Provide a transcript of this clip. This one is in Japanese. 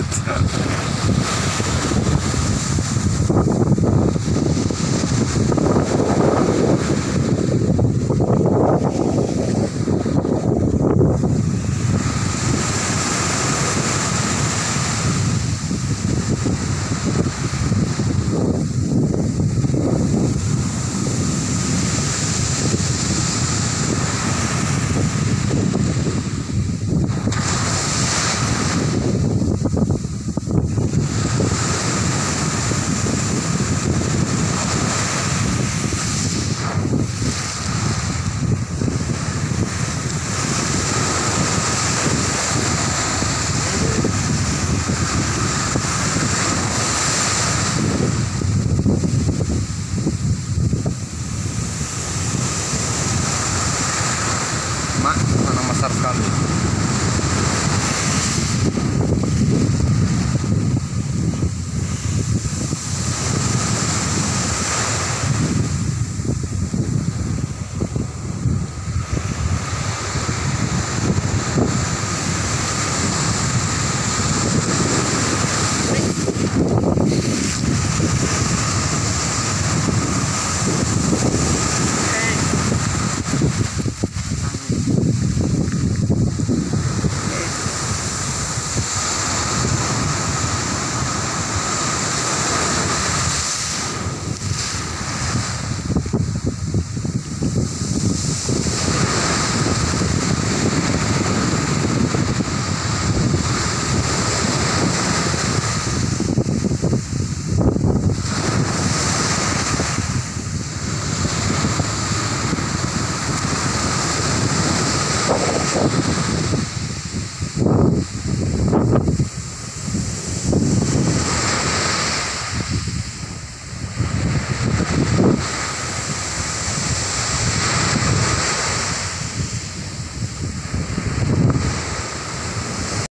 っ て besar sekali.